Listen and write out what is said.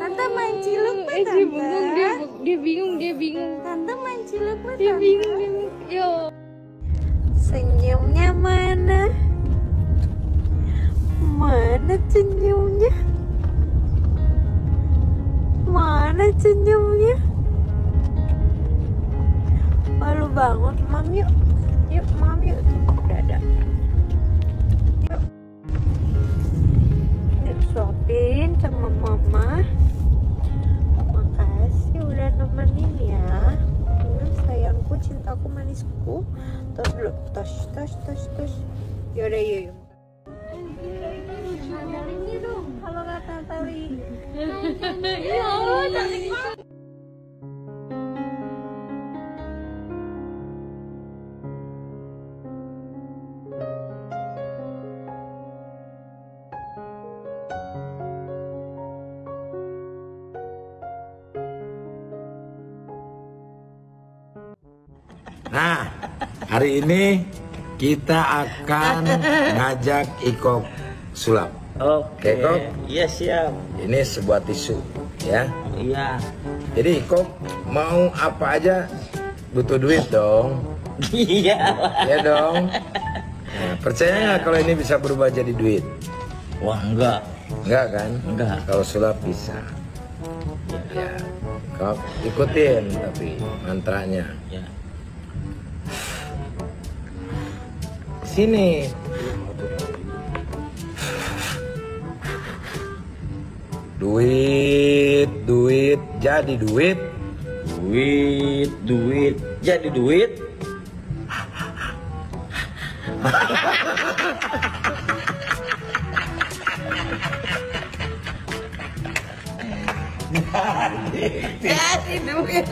Tante main ciluk mah Eh, dia tante. bingung dia dia bingung dia bingung Tante main ciluk mah dia bingung dia bingung yo Senyumnya mana? Mana senyumnya? Mana senyumnya? Malu bangun, mam yuk. Yuk, mam yuk. Dadah. 있었고 또 눌러 다시 다시 다시 다시. 열에요. Nah, hari ini kita akan ngajak Iko sulap. Oke, Kok? iya siap. Ini sebuah tisu, ya. Iya. Jadi Iko mau apa aja butuh duit dong, Iya. ya dong. Nah, percaya nggak kalau ini bisa berubah jadi duit? Wah enggak. Enggak kan? Enggak. Kalau sulap bisa. Ya. Kau ikutin tapi mantranya. Ya. Sini. Duit, duit, jadi duit. Duit, duit, jadi duit. Jadi duit.